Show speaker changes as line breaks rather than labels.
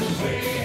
away.